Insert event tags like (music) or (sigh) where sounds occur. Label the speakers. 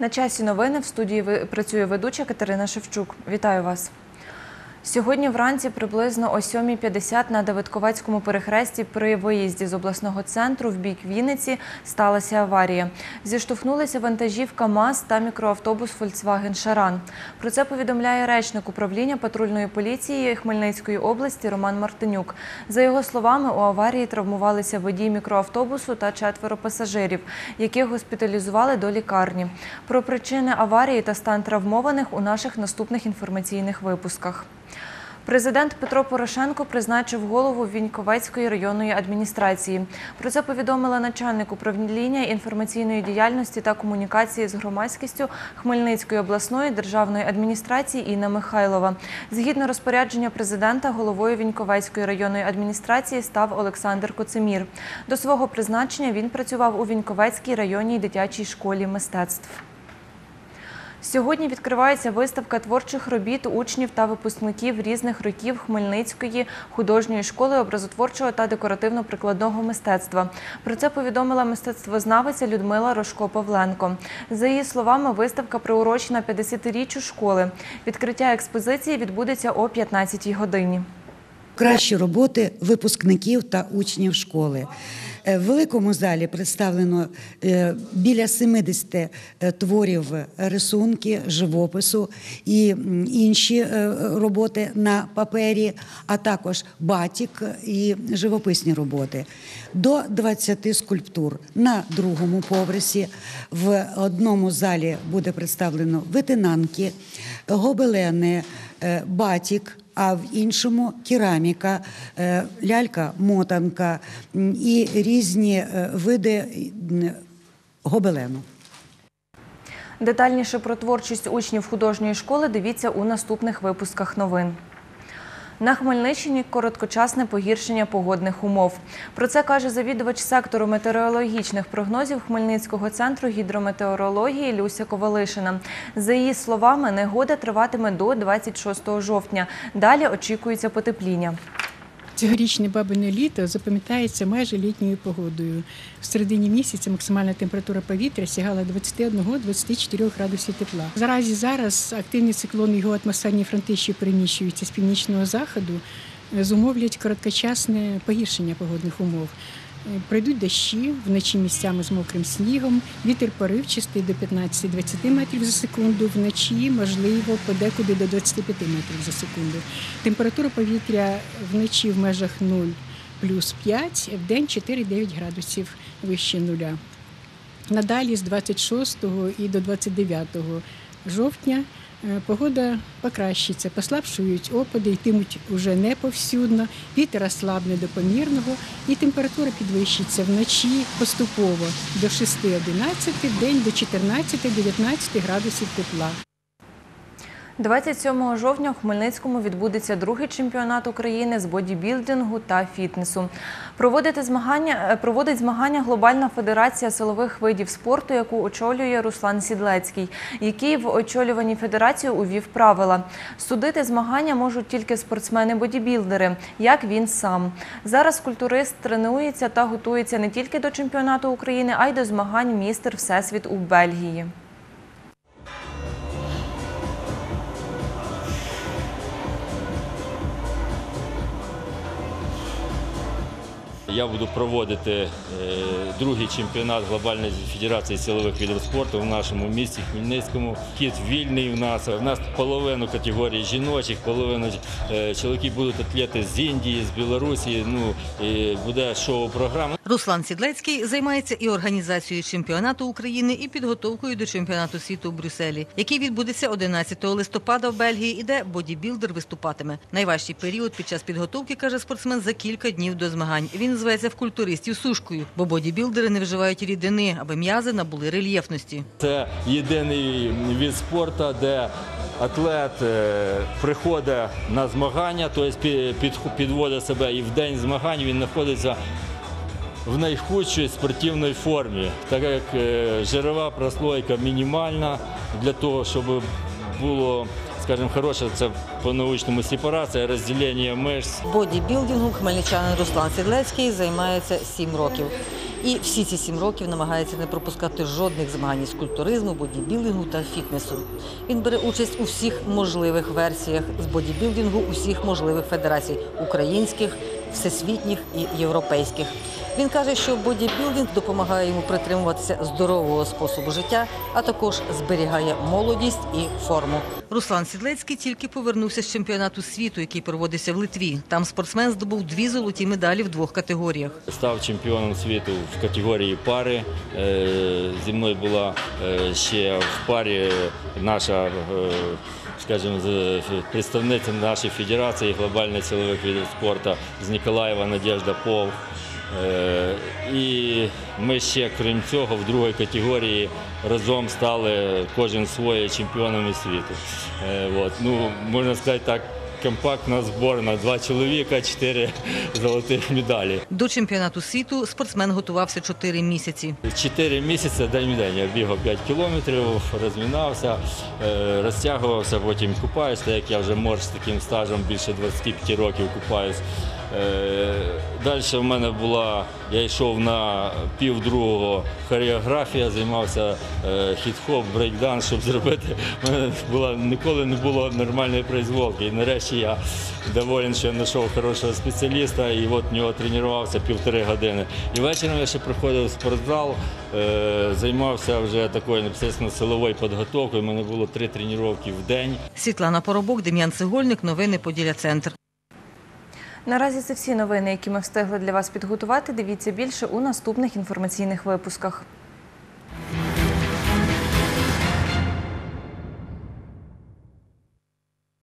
Speaker 1: На часі новини в студії працює ведуча Катерина Шевчук. Вітаю вас. Сьогодні вранці приблизно о 7.50 на Давидковецькому перехресті при виїзді з обласного центру в бік Вінниці сталася аварія. Зіштовхнулися вантажівка МАЗ та мікроавтобус Volkswagen Шаран. Про це повідомляє речник управління патрульної поліції Хмельницької області Роман Мартинюк. За його словами, у аварії травмувалися водій мікроавтобусу та четверо пасажирів, яких госпіталізували до лікарні. Про причини аварії та стан травмованих у наших наступних інформаційних випусках. Президент Петро Порошенко призначив голову Віньковецької районної адміністрації. Про це повідомила начальник управління інформаційної діяльності та комунікації з громадськістю Хмельницької обласної державної адміністрації Інна Михайлова. Згідно розпорядження президента, головою Віньковецької районної адміністрації став Олександр Коцемір. До свого призначення він працював у Віньковецькій районній дитячій школі мистецтв. Сьогодні відкривається виставка творчих робіт учнів та випускників різних років Хмельницької художньої школи образотворчого та декоративно-прикладного мистецтва. Про це повідомила мистецтвознавиця Людмила Рожко-Павленко. За її словами, виставка приурочена 50-річчю школи. Відкриття експозиції відбудеться о 15-й годині.
Speaker 2: Кращі роботи випускників та учнів школи. Е, В великому залі представлено е, біля 70 е, творів рисунки, живопису і інші роботи на папері, а також батік і живописні роботи. До 20 скульптур на другому поверсі. В одному залі буде представлено витинанки, гобелени, батік а в іншому кераміка, е, лялька-мотанка і різні е, види гобелену.
Speaker 1: Детальніше про творчість учнів художньої школи дивіться у наступних випусках новин. На Хмельниччині короткочасне погіршення погодних умов. Про це каже завідувач сектору метеорологічних прогнозів Хмельницького центру гідрометеорології Люся Ковалишина. За її словами, негода триватиме до 26 жовтня. Далі очікується потепління.
Speaker 3: Цьогорічне бабине літо запам'ятається майже літньою погодою. В середині місяця максимальна температура повітря сягала 21-24 градусів тепла. Заразі зараз активний циклон його атмосферні фронти, що переміщуються з північного заходу, зумовлять короткочасне погіршення погодних умов. Е, Пройдуть дощі, вночі місцями з мокрим снігом, вітер поривчастий до 15-20 метрів за секунду, вночі, можливо, подекуди до 25 метрів за секунду. Температура повітря вночі в межах 0 плюс 5, в день 4-9 градусів вище нуля. Надалі з 26 і до 29 жовтня погода покращиться, послабшують опади, йтимуть уже не повсюдно, вітер ослабне до помірного і температура підвищиться вночі поступово до 6-11, в день до 14-19 градусів тепла.
Speaker 1: 27 жовтня у Хмельницькому відбудеться другий чемпіонат України з бодібілдингу та фітнесу. Проводити змагання е, проводить змагання Глобальна федерація силових видів спорту, яку очолює Руслан Сідлецький, який в очолюванні федерації увів правила. Судити змагання можуть тільки спортсмени-бодібілдери, як він сам. Зараз культурист тренується та готується не тільки до чемпіонату України, а й до змагань містер Всесвіт у Бельгії.
Speaker 4: Я буду проводити е, другий чемпіонат Глобальної федерації силових видів спорту в нашому місті Хмельницькому. Кіт вільний у нас. У нас половину категорії жіночих, половину е, чоловіки будуть атлети з Індії, з Білорусі. Ну і буде шоу-програма.
Speaker 5: Руслан Сідлецький займається і організацією чемпіонату України, і підготовкою до чемпіонату світу у Брюсселі, який відбудеться 11 листопада в Бельгії, і де бодібілдер виступатиме. Найважчий період під час підготовки каже спортсмен за кілька днів до змагань. Він зветься в культуристів сушкою, бо бодібілдери не вживають рідини, аби м'язи набули рельєфності.
Speaker 4: Це єдиний від спорту, де атлет е, приходить на змагання, тобто пі- під- підводить себе і в день змагань він знаходиться в найхудшій спортивній формі, так як е, жирова прослойка мінімальна для того, щоб було, скажімо, хороша, це по-научному сепарація, розділення мишць.
Speaker 5: Бодібілдингом хмельничанин Руслан Сідлецький займається 7 років. І всі ці сім років намагається не пропускати жодних змагань з культуризму, бодібілдингу та фітнесу. Він бере участь у всіх можливих версіях з бодібілдингу усіх можливих федерацій українських, всесвітніх і європейських. Він каже, що бодібілдинг допомагає йому притримуватися здорового способу життя, а також зберігає молодість і форму. Руслан Сідлецький тільки повернувся з чемпіонату світу, який проводився в Литві. Там спортсмен здобув дві золоті медалі в двох категоріях.
Speaker 4: Став чемпіоном світу в категорії пари. Е, Зі мною була е, ще в парі наша, е, скажімо, представниця нашої федерації глобальних силових видів спорту з Ніколаєва Надежда Пов. Е, І ми ще, крім цього, в другій категорії разом стали кожен своє чемпіонами світу. Е, От. Ну, можна сказати так, компактна зборна, два чоловіка, чотири (laughs) золотих медалі.
Speaker 5: До чемпіонату світу спортсмен готувався чотири місяці.
Speaker 4: Чотири місяці день в день. Я бігав 5 кілометрів, розминався, е, розтягувався, потім купаюся, так як я вже морж з таким стажем більше 25 років купаюсь. Далі в мене була, я йшов на пів другого хореографія, займався е, хіп-хоп, брейкданс, щоб зробити. У мене була, ніколи не було нормальної произволки. І нарешті я доволен, що я знайшов хорошого спеціаліста і от в нього тренувався півтори години. І вечором я ще приходив в спортзал, е, займався вже такою непосередньо силовою підготовкою. У мене було три тренування в день.
Speaker 5: Світлана Поробок, Дем'ян Цегольник, новини Поділля Центр.
Speaker 1: Наразі це всі новини, які ми встигли для вас підготувати. Дивіться більше у наступних інформаційних випусках.